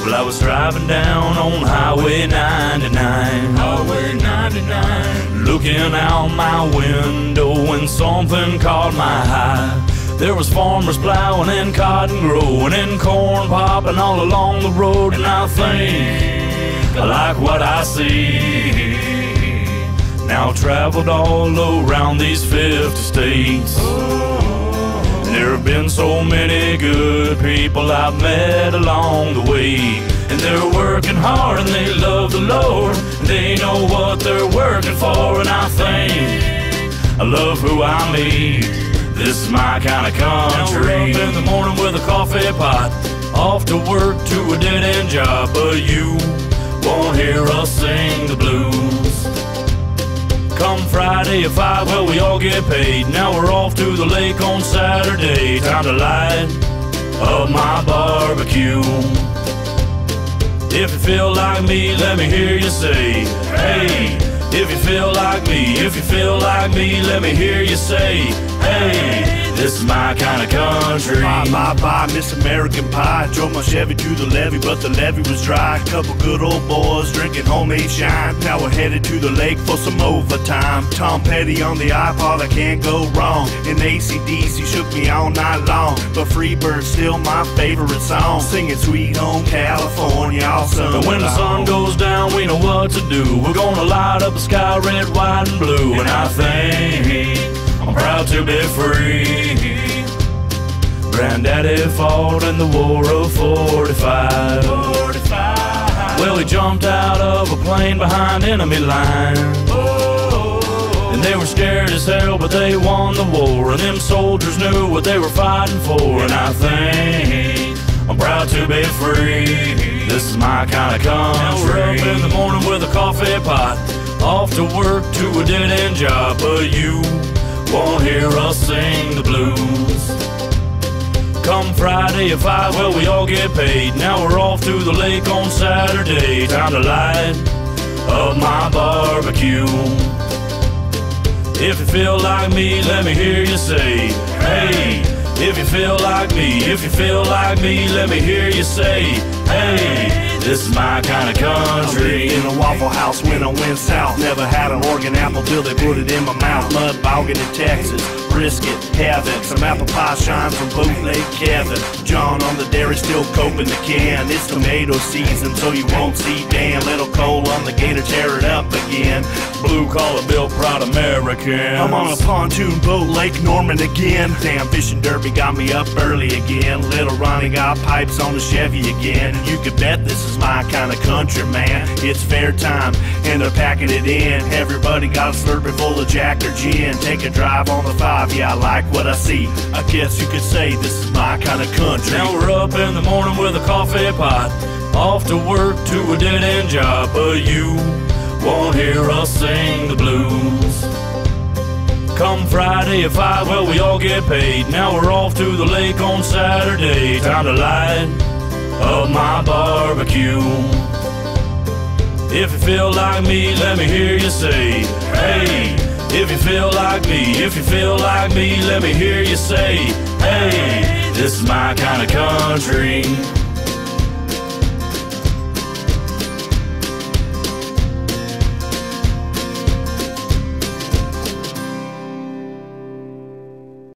Well, I was driving down on Highway 99. Highway 99. Looking out my window when something caught my eye. There was farmers plowing and cotton growing and corn popping all along the road, and I think I like what I see. Now I've traveled all around these 50 states. Oh. There have been so many good people I've met along the way. And they're working hard and they love the Lord. And they know what they're working for, and I think I love who I meet. This is my kind of country. Now in the morning with a coffee pot, off to work to a dead end job, but you won't hear us sing the blues. Come Friday at 5, well, we all get paid. Now we're off to the lake on Saturday. Time to light up my barbecue. If you feel like me, let me hear you say, hey. If you feel like me, if you feel like me, let me hear you say, hey. This is my kind of country. Bye, bye, bye, Miss American Pie. Drove my Chevy to the levee, but the levee was dry. Couple good old boys drinking homemade shine. Now we're headed to the lake for some overtime. Tom Petty on the iPod, I can't go wrong. And ACDC shook me all night long. But Freebird's still my favorite song. Singing Sweet Home California all summer And when the sun goes down, we know what to do. We're gonna light up the sky red, white, and blue. And I think I'm proud to be free. Granddaddy fought in the War of 45. Well, he jumped out of a plane behind enemy lines. And they were scared as hell, but they won the war. And them soldiers knew what they were fighting for. And I think I'm proud to be free. This is my kind of country. Now we're up in the morning with a coffee pot, off to work to a dead end job. But you won't hear us sing the blues. Come Friday at 5, well, we all get paid. Now we're off to the lake on Saturday. Time to light up my barbecue. If you feel like me, let me hear you say, hey. If you feel like me, if you feel like me, let me hear you say, hey. This is my kind of country. In a Waffle House when I went south. Never had an Oregon apple till they put it in my mouth. Mud bogging in Texas. Brisket, havoc. Some apple pie shine from bootleg Kevin. John on the dairy still coping the can. It's tomato season, so you won't see Dan. Little Cole on the gator, tear it up again. Blue collar, built proud American. I'm on a pontoon boat, Lake Norman again. Damn, fishing derby got me up early again. Little Ronnie got pipes on the Chevy again. And you could bet this is my kind of country, man. It's fair time, and they're packing it in. Everybody got a slurpee full of Jack or gin. Take a drive on the five, yeah, I like what I see. I guess you could say this is my kind of country. Now we're up in the morning with a coffee pot, off to work to a dead end job, but you won't hear us sing the blues. Come Friday at 5, well, we all get paid. Now we're off to the lake on Saturday. Time to light up my barbecue. If you feel like me, let me hear you say, hey. If you feel like me, if you feel like me, let me hear you say, hey. This is my kind of country.